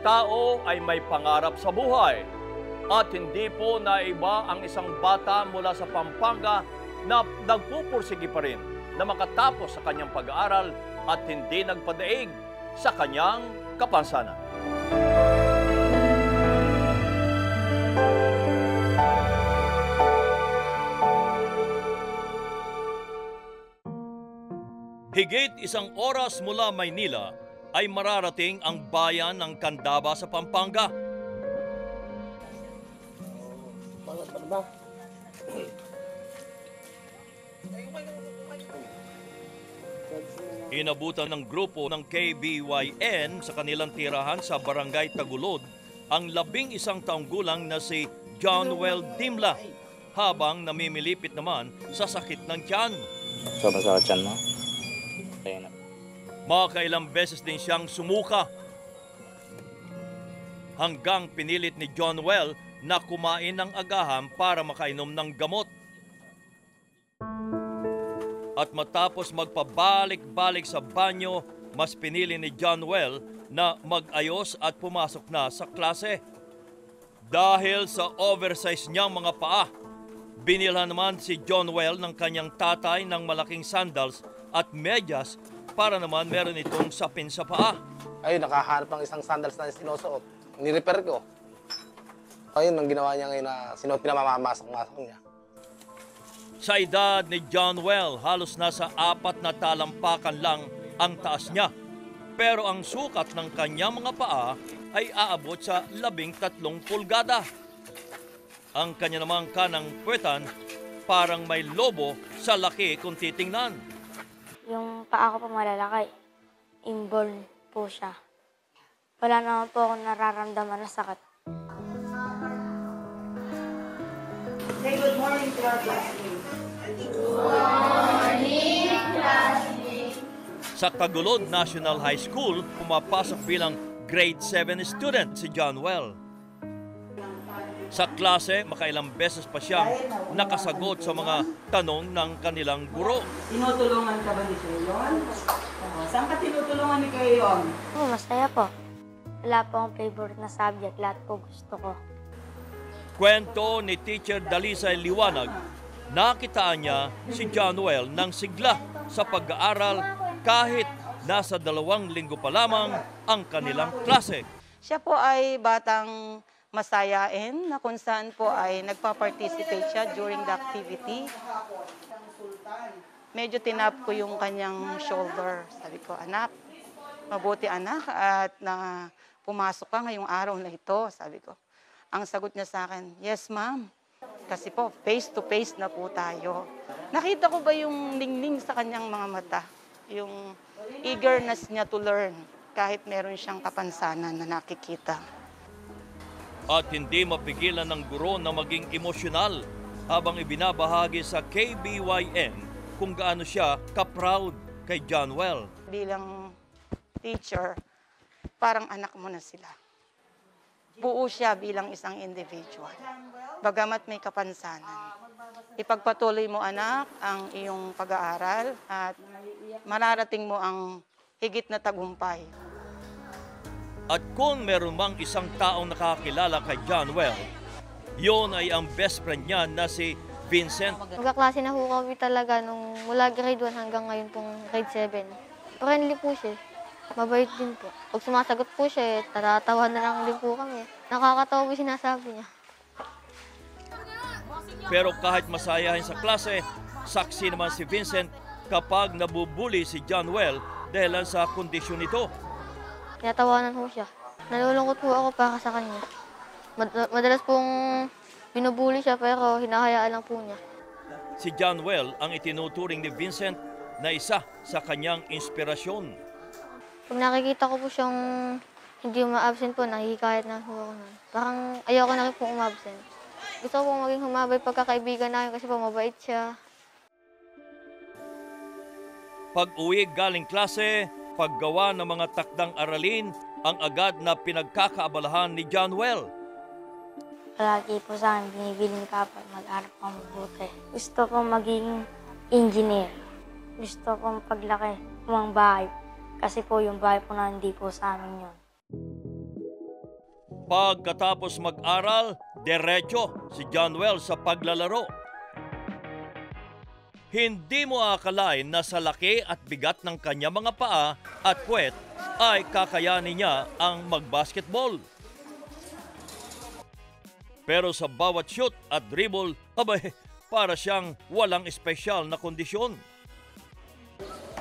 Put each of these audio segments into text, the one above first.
tao ay may pangarap sa buhay at hindi po naiba ang isang bata mula sa Pampanga na nagpupursigi pa rin na makatapos sa kanyang pag-aaral at hindi nagpadaig sa kanyang kapansanan. Higit isang oras mula Maynila ay mararating ang bayan ng Candaba sa Pampanga. Inabutan ng grupo ng KBYN sa kanilang tirahan sa Barangay Tagulod ang labing isang taong gulang na si John Well Dimla habang namimilipit naman sa sakit ng tiyan. Sobrang sakit yan mo. Kaya na. Makailang beses din siyang sumuka. Hanggang pinilit ni John Well na kumain ng agahan para makainom ng gamot. At matapos magpabalik-balik sa banyo, mas pinili ni John Well na mag-ayos at pumasok na sa klase. Dahil sa oversize niyang mga paa, binilhan naman si John Well ng kanyang tatay ng malaking sandals at medyas para naman meron itong sapin sa paa. Ayun, nakahanap ng isang sandals na sinusuot. Ni-repair ko. Ayun, ang ginawa niya ngayon na sinuot pinamamamasok-masok niya. Sa edad ni John Well, halos nasa apat na talampakan lang ang taas niya. Pero ang sukat ng kanyang mga paa ay aabot sa labing tatlong pulgada. Ang kanya namang kanang puwetan parang may lobo sa laki kung titingnan. Yung paa ko po malalaki. Inborn po siya. Wala naman po akong nararamdaman na sakit. Say good morning to our classmates. Sa Tagulod National High School, pumapasok bilang grade 7 student si John Well. Sa klase, makailang beses pa siyang nakasagot sa mga tanong ng kanilang guro. Tinutulungan ka ba ni Kuyon? Oo. Saan ka tinutulungan ni Kuyon? Oo, masaya po. Wala po akong favorite na subject. Lahat po gusto ko. Kwento ni Teacher Dalisay Liwanag, nakitaan niya si John Well ng sigla sa pag-aaral kahit nasa dalawang linggo pa lamang ang kanilang klase. Siya po ay batang masayain na kung saan po ay nagpa-participate siya during the activity. Medyo tinap ko yung kanyang shoulder. Sabi ko, anak, mabuti anak at na pumasok ka ngayong araw na ito. Sabi ko. Ang sagot niya sa akin, yes ma'am. Kasi po, face to face na po tayo. Nakita ko ba yung ningning sa kanyang mga mata? Yung eagerness niya to learn kahit meron siyang kapansanan na nakikita. At hindi mapigilan ng guro na maging emosyonal habang ibinabahagi sa KBYN kung gaano siya ka-proud kay John bilang teacher, parang anak mo na sila. Buo siya bilang isang individual. Bagamat may kapansanan. Ipagpatuloy mo anak ang iyong pag-aaral at mararating mo ang higit na tagumpay. At kung meron mang isang taong nakakilala kay John Well, yon ay ang best friend niya na si Vincent. Magkaklase na ho kami talaga nung mula grade 1 hanggang ngayon pong grade 7. Friendly po siya. Mabait din po. Pag sumasagot po siya, eh, tatatawa na lang din po kami. Nakakatawa po sinasabi niya. Pero kahit masayahin sa klase, saksi naman si Vincent kapag nabubuli si John Well dahil sa kondisyon nito. Tinatawanan po siya. Nalulungkot po ako para sa kanya. Mad- madalas pong binubuli siya pero hinahayaan lang po niya. Si John Well ang itinuturing ni Vincent na isa sa kanyang inspirasyon. Pag nakikita ko po siyang hindi uma-absent po, nakikikayat na po ako nun. Parang ayoko na rin po umabsent. Gusto ko po maging humabay pagkakaibigan namin kasi po mabait siya. Pag uwi galing klase, paggawa ng mga takdang aralin, ang agad na pinagkakaabalahan ni John Well. Palagi po sa akin binibili ni Papa mag-arap pang mabuti. Gusto ko maging engineer. Gusto ko paglaki umang bahay. Kasi po yung bahay po na hindi po sa amin yun. Pagkatapos mag-aral, diretso si John Well sa paglalaro. Hindi mo akalain na sa laki at bigat ng kanya mga paa at puwet ay kakayanin niya ang magbasketball. Pero sa bawat shoot at dribble, abay, para siyang walang espesyal na kondisyon.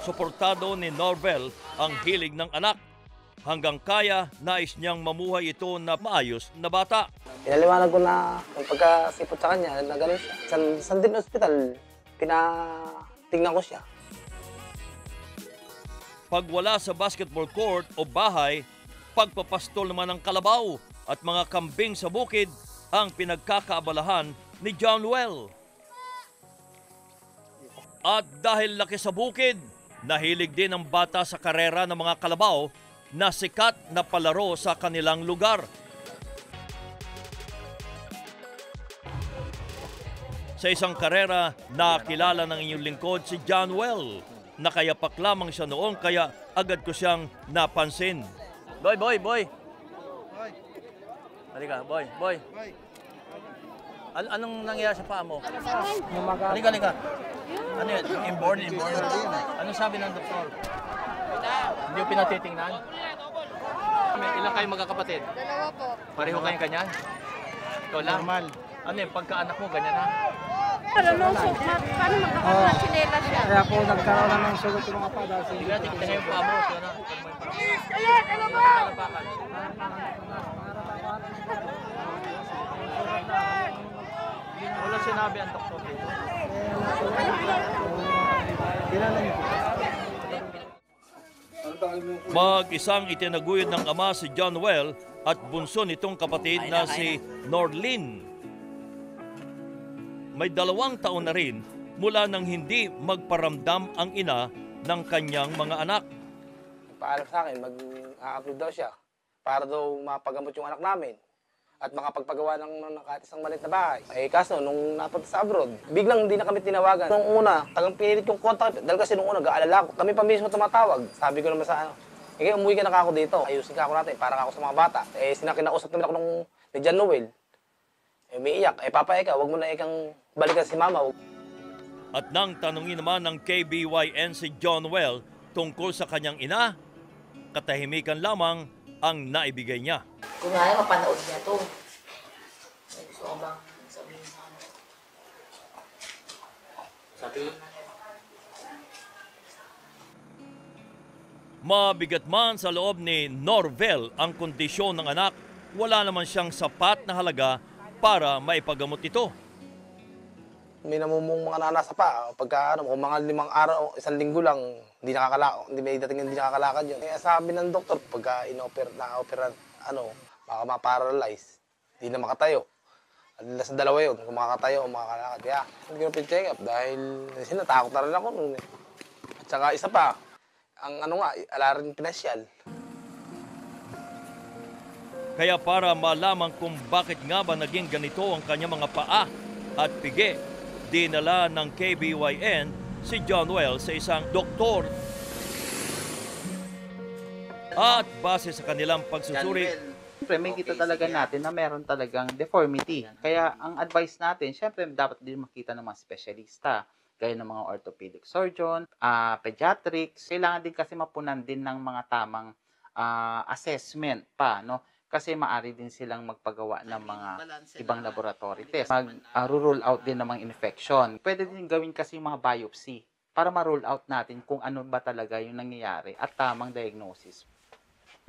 Suportado ni Norvel ang hilig ng anak. Hanggang kaya, nais niyang mamuhay ito na maayos na bata. Pinaliwanag ko na yung pagkasipot sa kanya, na gano'n siya. Sa San Din Hospital, pinatingnan ko siya. Pag wala sa basketball court o bahay, pagpapastol naman ng kalabaw at mga kambing sa bukid ang pinagkakaabalahan ni John Well. At dahil laki sa bukid, nahilig din ang bata sa karera ng mga kalabaw na sikat na palaro sa kanilang lugar. Sa isang karera, nakilala ng inyong lingkod si John Well. Nakayapak lamang siya noon kaya agad ko siyang napansin. Boy, boy, boy. Halika, boy, boy. An- anong nangyari sa paa mo? Halika, halika. Ano yun? Inborn, inborn. Anong sabi ng doktor? Hindi mo pinatitingnan? Ilan kayo magkakapatid? Dalawa po. Pareho kayong ganyan? Ikaw lang? Normal. Ano yun, pagkaanak mo, ganyan ha? Paano magkakaroon ng chinelas yan? Kaya po nagkaroon na ng sugat yung mga pa dahil sa Sige, tingnan yung paa mo. Sige na. Wala sinabi ang doktor dito. Mag-isang itinaguyod ng ama si John Well at bunso nitong kapatid na si Norlin. May dalawang taon na rin mula nang hindi magparamdam ang ina ng kanyang mga anak. Paalam sa akin, mag-a-upload daw siya para daw mapagamot yung anak namin at makapagpagawa ng, ng kahit isang maliit na bahay. Eh kaso, nung napunta sa abroad, biglang hindi na kami tinawagan. Nung una, tagang pinilit yung contact, dahil kasi nung una, gaalala ko. Kami pa mismo tumatawag. Sabi ko naman sa ano, eh, umuwi ka na ako dito. Ayusin ka ako natin para ako sa mga bata. Eh, sinakinausap namin ako nung ni John Noel. Eh, may iyak. Eh, papa, ikaw, wag mo na ikang balikan si mama. At nang tanungin naman ng KBYN si John Well tungkol sa kanyang ina, katahimikan lamang ang naibigay niya. Kung nga mapanood niya to. May gusto ko bang sabihin sa ano? Sabi, Mabigat man sa loob ni Norvel ang kondisyon ng anak, wala naman siyang sapat na halaga para maipagamot ito. may namumong mga nanasa pa. Pagka ano, kung mga limang araw, isang linggo lang, hindi nakakalakad, hindi may dating hindi nakakalakad yun. Kaya sabi ng doktor, pagka inoper, na-opera, ano, baka ma-paralyze, hindi na makatayo. At sa dalawa yun, kung makakatayo o makakalakad. Kaya, hindi ko check up dahil kasi natakot na rin ako noon eh. At saka isa pa, ang ano nga, ala rin pinasyal. Kaya para malaman kung bakit nga ba naging ganito ang kanyang mga paa at pigi, dinala ng KBYN si John Well sa isang doktor. At base sa kanilang pagsusuri, Siyempre, may kita talaga natin na meron talagang deformity. Kaya ang advice natin, siyempre dapat din makita ng mga specialista gaya ng mga orthopedic surgeon, ah, pediatrics. Kailangan din kasi mapunan din ng mga tamang ah, assessment pa, no? Kasi maari din silang magpagawa ng mga ibang laboratory test. Mag-rule out din ng mga infection. Pwede din gawin kasi mga biopsy para ma-rule out natin kung ano ba talaga yung nangyayari at tamang diagnosis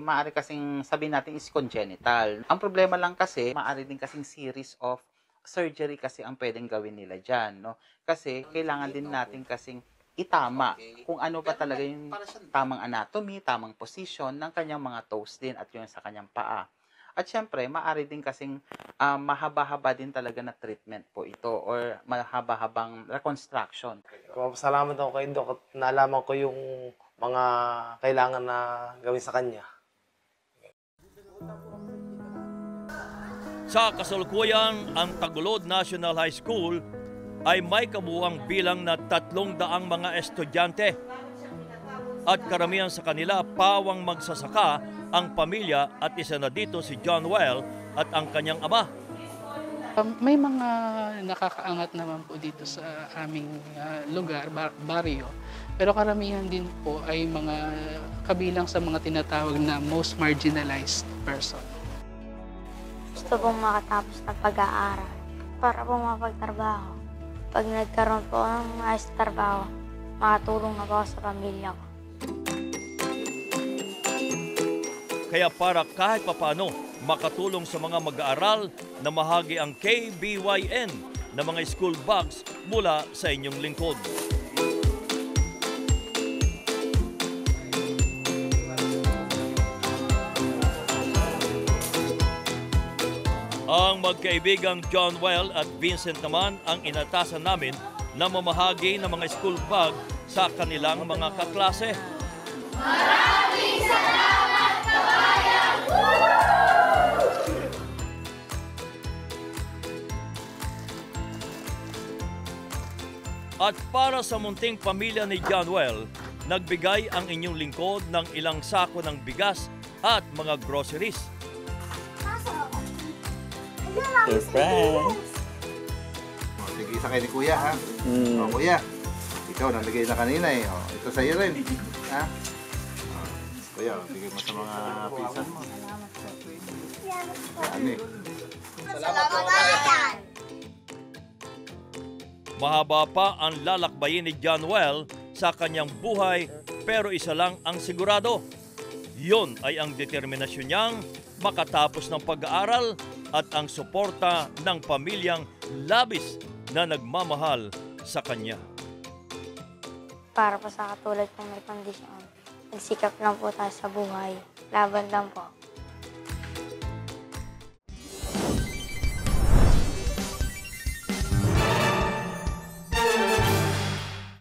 maaari kasing sabihin natin is congenital. Ang problema lang kasi, maaari din kasing series of surgery kasi ang pwedeng gawin nila dyan, no? Kasi kailangan din natin kasing itama kung ano ba talaga yung tamang anatomy, tamang position ng kanyang mga toes din at yung sa kanyang paa. At syempre, maaari din kasing ah, mahaba-haba din talaga na treatment po ito or mahaba-habang reconstruction. Salamat ako kay Doc at nalaman ko yung mga kailangan na gawin sa kanya. Sa kasalukuyan, ang Tagulod National High School ay may kabuuang bilang na tatlong daang mga estudyante. At karamihan sa kanila pawang magsasaka ang pamilya at isa na dito si John Well at ang kanyang ama. Um, may mga nakakaangat naman po dito sa aming ah, lugar, bar- baryo. Pero karamihan din po ay mga kabilang sa mga tinatawag na most marginalized person. Gusto pong makatapos ng pag-aaral para po mapagtrabaho. Pag nagkaroon po ng maayos na trabaho, makatulong na po sa pamilya ko. Kaya para kahit papano makatulong sa mga mag-aaral na mahagi ang KBYN na mga school bags mula sa inyong lingkod. Ang magkaibigang John Well at Vincent naman ang inatasan namin na mamahagi ng mga school bag sa kanilang mga kaklase. At para sa munting pamilya ni John Well, nagbigay ang inyong lingkod ng ilang sako ng bigas at mga groceries. Surprise! O, sige, isa kay ni Kuya, ha? Mm. O, Kuya, ikaw, nalagay na kanina, eh. O, ito sa'yo rin. Ha? O, kuya, bigay mo sa mga pisan mo. Ano eh? Mahaba pa ang lalakbayin ni John Well sa kanyang buhay pero isa lang ang sigurado. Yon ay ang determinasyon niyang makatapos ng pag-aaral at ang suporta ng pamilyang labis na nagmamahal sa kanya. Para po sa katulad pong may kondisyon. Nagsikap lang po tayo sa buhay. Laban lang po.